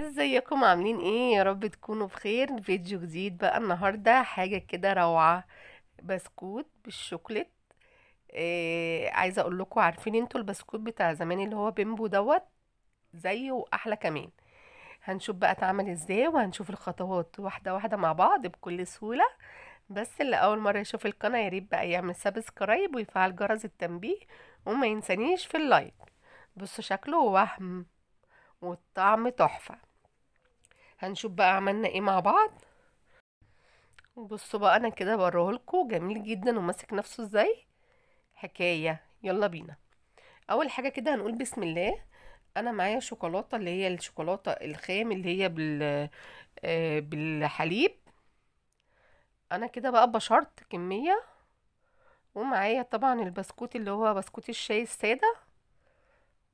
ازيكم؟ عاملين إيه؟ يا رب تكونوا بخير. فيديو جديد بقى النهارده حاجة كده روعة. بسكوت بالشوكليت. إيه عايزة أقول لكم عارفين أنتوا البسكوت بتاع زمان اللي هو بيمبو دوت؟ زيه وأحلى كمان. هنشوف بقى اتعمل إزاي وهنشوف الخطوات واحدة واحدة مع بعض بكل سهولة. بس اللي أول مرة يشوف القناة يا ريت بقى يعمل subscribe ويفعل جرس التنبيه وما ينسانيش في ال like. بصوا شكله وهم والطعم تحفة. هنشوف بقى عملنا إيه مع بعض. بصوا بقى أنا كده بوريهولكوا جميل جدا وماسك نفسه إزاي. حكاية. يلا بينا. أول حاجة كده هنقول بسم الله. أنا معايا شوكولاتة اللي هي الشوكولاتة الخام اللي هي بال آه، بالحليب. أنا كده بقى بشرت كمية. ومعايا طبعا البسكوت اللي هو بسكوت الشاي السادة.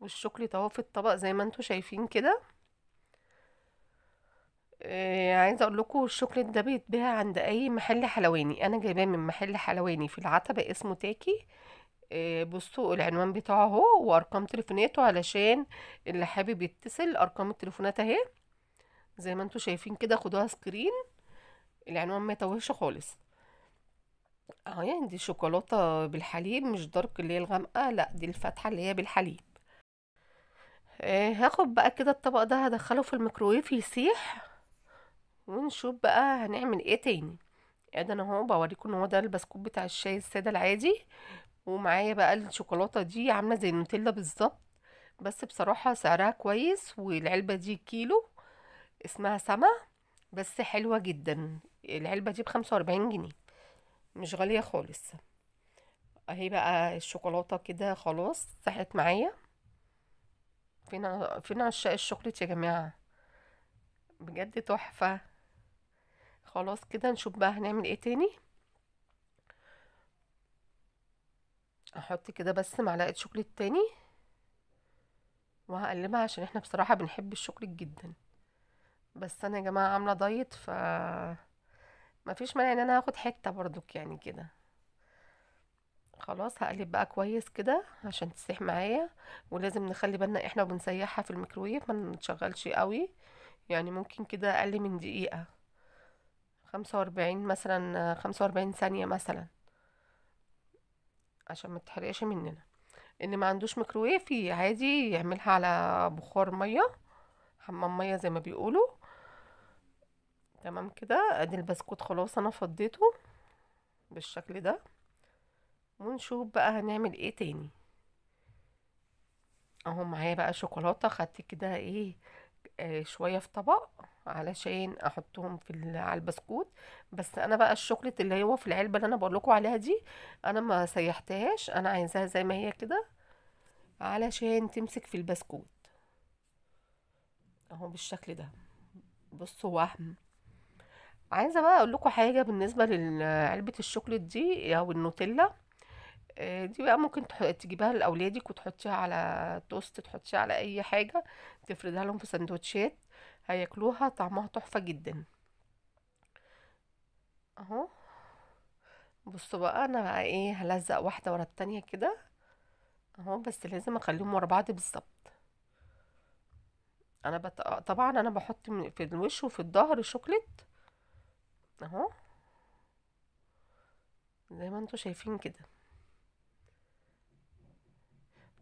والشوكليت أهو في الطبق زي ما أنتوا شايفين كده. آه، عايزة أقول لكم الشوكليت ده بيتباع عند أي محل حلواني. أنا جايباه من محل حلواني في العتبة اسمه تاكي. آه، بصوا العنوان بتاعه أهو وأرقام تليفوناته علشان اللي حابب يتصل أرقام التليفونات أهي. زي ما أنتوا شايفين كده خدوها screen. العنوان ما يتوهش خالص. اهي دي شوكولاتة بالحليب مش دارك اللي هي الغامقة لا دي الفاتحة اللي هي بالحليب. آه، هاخد بقى كده الطبق ده هدخله في الميكروويف يسيح. ونشوف بقى هنعمل إيه تاني. ادي أنا اهو بوريكم ان هو ده البسكوت بتاع الشاي السادة العادي ومعايا بقى الشوكولاتة دي عاملة زي النوتيلا بالظبط. بس بصراحة سعرها كويس والعلبة دي كيلو اسمها سما بس حلوة جدا. العلبة دي بخمسة وأربعين جنيه مش غالية خالص. اهي بقى الشوكولاتة كده خلاص ساحت معايا. فين فين عشاق الشوكولاتة يا جماعة؟ بجد تحفة. خلاص كده نشوف بقى هنعمل إيه تاني. أحط كده بس معلقة شوكليت تاني وهقلبها عشان إحنا بصراحة بنحب الشوكليت جدا. بس أنا يا جماعة عاملة diet ف مفيش مانع إن أنا هاخد حتة برضك يعني كده. خلاص هقلب بقى كويس كده عشان تسيح معايا. ولازم نخلي بالنا إحنا وبنسيحها في الميكرويف ما نشغلش قوي. يعني ممكن كده أقل من دقيقة. خمسة وأربعين مثلا خمسة وأربعين ثانية مثلا. عشان ما تحرقش مننا. اللي ما عندوش ميكروويف عادي يعملها على بخار مية حمام مية زي ما بيقولوا. تمام كده؟ أدي البسكوت خلاص أنا فضيته بالشكل ده. ونشوف بقى هنعمل إيه تاني. أهو معايا بقى شوكولاتة خدت كده إيه آه شوية في طبق. علشان أحطهم في على البسكوت. بس أنا بقى الشوكليت اللي هو في العلبة اللي أنا بقول لكم عليها دي أنا ما سيحتهاش أنا عايزاها زي ما هي كده علشان تمسك في البسكوت. أهو بالشكل ده. بصوا وهم عايزة بقى أقول لكم حاجة بالنسبة لعلبه الشوكليت دي أو النوتيلا. آه، دي بقى ممكن تجيبها لأولادك وتحطيها على توست تحطيها على أي حاجة تفردها لهم في سندوتشات. هياكلوها طعمها تحفة جدا. أهو. بصوا بقى أنا بقى إيه هلزق واحدة ورا التانية كده. أهو بس لازم أخليهم ورا بعض بالظبط. أنا بت... طبعا أنا بحط في الوش وفي الظهر شوكليت. أهو. زي ما أنتوا شايفين كده.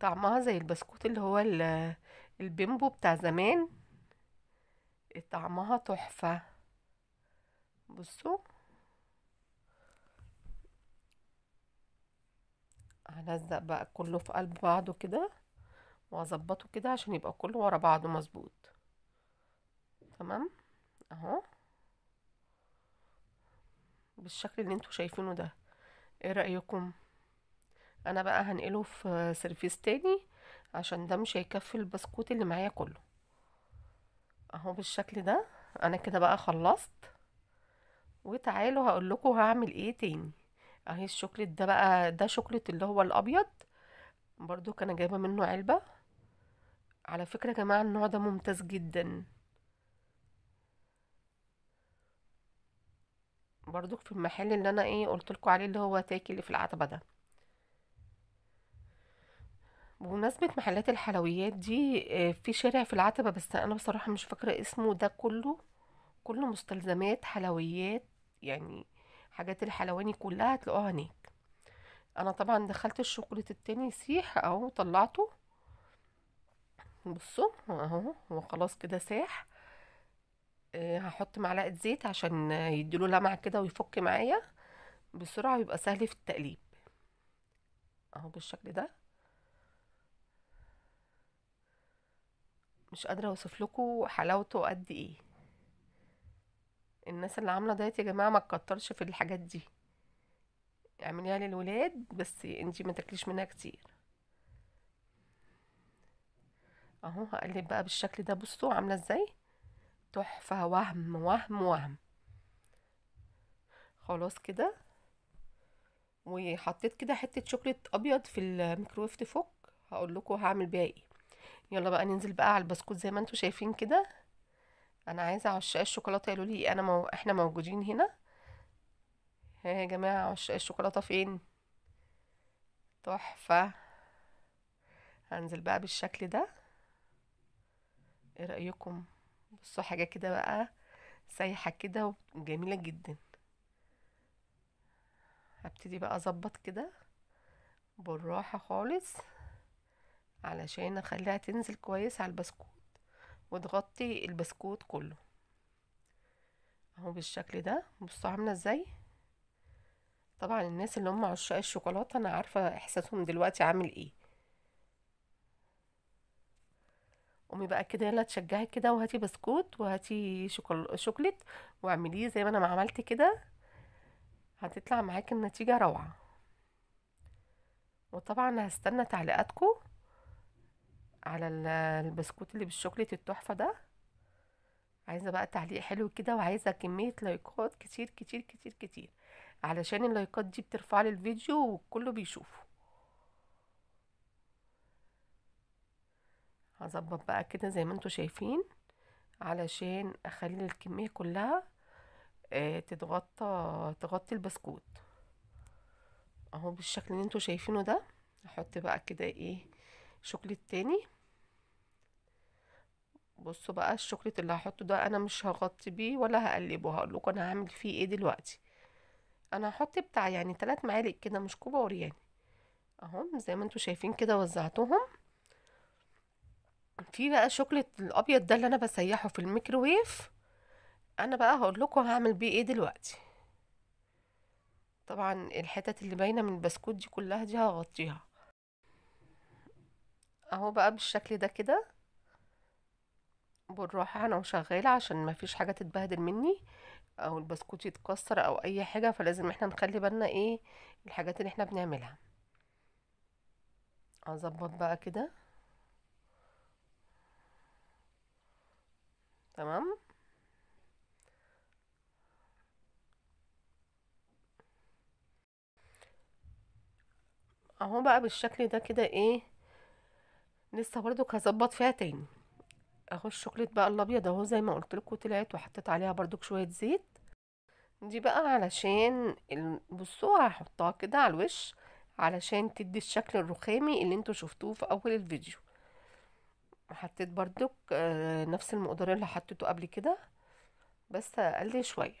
طعمها زي البسكوت اللي هو ال- البيمبو بتاع زمان. طعمها تحفة. بصوا. هلزق بقى كله في قلب بعضه كده واظبطه كده عشان يبقى كله ورا بعضه مظبوط. تمام؟ اهو. بالشكل اللي أنتوا شايفينه ده. إيه رأيكم؟ أنا بقى هنقله في service تاني عشان ده مش هيكفي البسكوت اللي معايا كله. اهو بالشكل ده. أنا كده بقى خلصت. وتعالوا هقول لكم هعمل إيه تاني. اهي الشوكليت ده بقى ده شوكليت اللي هو الابيض. برضو كان جايبة منه علبة. على فكرة يا جماعة النوع ده ممتاز جدا. برضو في المحل اللي أنا إيه قلت لكم عليه اللي هو تاكي اللي في العتبة ده. بمناسبة محلات الحلويات دي آه، في شارع في العتبة بس أنا بصراحة مش فاكرة اسمه ده كله. كله مستلزمات حلويات يعني حاجات الحلواني كلها هتلاقوها هناك. أنا طبعا دخلت الشوكولاتة التاني يسيح أهو طلعته. بصوا أهو هو خلاص كده ساح. آه، هحط معلقة زيت عشان يديله لمعة كده ويفك معايا. بسرعة ويبقى سهل في التقليب. أهو بالشكل ده. مش قادرة أوصف لكم حلاوته قد إيه. الناس اللي عاملة دايت يا جماعة ما تكترش في الحاجات دي. اعمليها للولاد بس انتي ما تاكليش منها كتير. أهو هقلب بقى بالشكل ده. بصوا عاملة إزاي؟ تحفة. وهم وهم وهم. خلاص كده. وحطيت كده حتة شوكولات أبيض في الميكرويف تفك. هقول لكم هعمل بيها إيه. يلا بقى ننزل بقى على البسكوت زي ما أنتم شايفين كده. أنا عايزة عشاق الشوكولاتة يقولوا لي أنا مو... إحنا موجودين هنا. ها يا جماعة عشاق الشوكولاتة فين؟ تحفة. هنزل بقى بالشكل ده. إيه رأيكم؟ بصوا حاجة كده بقى سايحة كده وجميلة جدا. هبتدي بقى أظبط كده بالراحة خالص. علشان أخليها تنزل كويس على البسكوت وتغطي البسكوت كله. أهو بالشكل ده. بصوا عاملة إزاي. طبعا الناس اللي هم عشاق الشوكولاتة أنا عارفة إحساسهم دلوقتي عامل إيه. قومي بقى كده يلا تشجعي كده وهاتي بسكوت وهاتي شوكول... شوكليت واعمليه زي ما أنا ما عملت كده. هتطلع معاكي النتيجة روعة. وطبعا هستنى تعليقاتكم على ال- البسكوت اللي بالشوكليت التحفة ده. عايزة بقى تعليق حلو كده وعايزة كمية لايكات كتير كتير كتير كتير. علشان اللايكات دي بترفع لي الفيديو وكله بيشوفه. هظبط بقى كده زي ما أنتوا شايفين علشان أخلي الكمية كلها آه، تتغطى تغطي البسكوت. أهو بالشكل اللي أنتوا شايفينه ده. أحط بقى كده إيه شوكليت تاني. بصوا بقى الشوكليت اللي هحطه ده أنا مش هغطي بيه ولا هقلبه. هقول لكم أنا هعمل فيه إيه دلوقتي. أنا هحط بتاع يعني ثلاث معالق كده مش كبار يعني. أهو زي ما أنتوا شايفين كده وزعتهم. في بقى شوكليت الأبيض ده اللي أنا بسيحه في الميكروويف. أنا بقى هقول لكم هعمل بيه إيه دلوقتي. طبعا الحتت اللي باينة من البسكوت دي كلها دي هغطيها. أهو بقى بالشكل ده كده. بالراحة أنا وشغالة عشان ما فيش حاجة تتبهدل مني أو البسكوت يتكسر أو أي حاجة فلازم إحنا نخلي بالنا إيه الحاجات اللي إحنا بنعملها. أظبط بقى كده. تمام. أهو بقى بالشكل ده كده إيه لسه برضو هظبط فيها تاني. اهو الشوكليت بقى الأبيض أهو زي ما قلت لكم طلعت وحطيت عليها برضو شوية زيت. دي بقى علشان بصوا هحطها كده على الوش علشان تدي الشكل الرخامي اللي أنتوا شفتوه في أول الفيديو. حطيت برضو آه، نفس المقدار اللي حطيته قبل كده بس أقل شوية.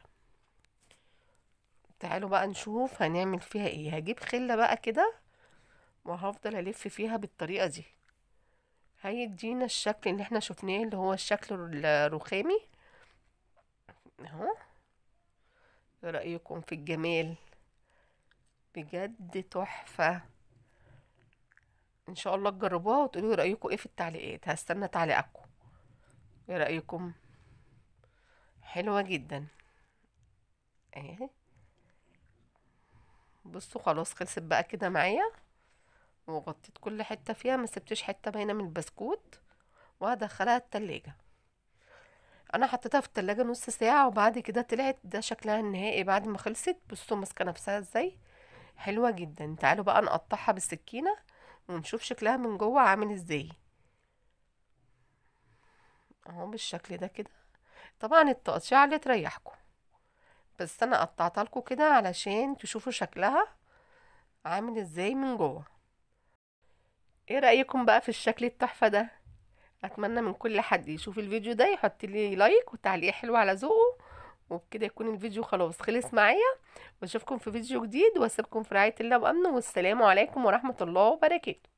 تعالوا بقى نشوف هنعمل فيها إيه. هجيب خلة بقى كده وهفضل ألف فيها بالطريقة دي. هيدينا الشكل اللي إحنا شفناه اللي هو الشكل الرخامي. اهو. رأيكم في الجمال. بجد تحفة. إن شاء الله تجربوها وتقولوا رأيكم إيه في التعليقات. هستنى تعليقاتكم. إيه رأيكم؟ حلوة جدا. اهي بصوا خلاص خلصت بقى كده معايا. وغطيت كل حتة فيها ما سبتش حتة باينة من البسكوت وهدخلها التلاجة. أنا حطيتها في التلاجة نص ساعة وبعد كده طلعت ده شكلها النهائي بعد ما خلصت. بصوا ماسكة نفسها إزاي؟ حلوة جدا. تعالوا بقى نقطعها بالسكينة ونشوف شكلها من جوه عامل إزاي. أهو بالشكل ده كده. طبعا التقطيع اللي تريحكم. بس أنا قطعتها لكم كده علشان تشوفوا شكلها عامل إزاي من جوه. إيه رأيكم بقى في الشكل التحفة ده؟ أتمنى من كل حد يشوف الفيديو ده يحط لي لايك وتعليق حلو على ذوقه وبكده يكون الفيديو خلاص خلص معايا. واشوفكم في فيديو جديد وأسيبكم في رعاية الله وأمنه والسلام عليكم ورحمة الله وبركاته.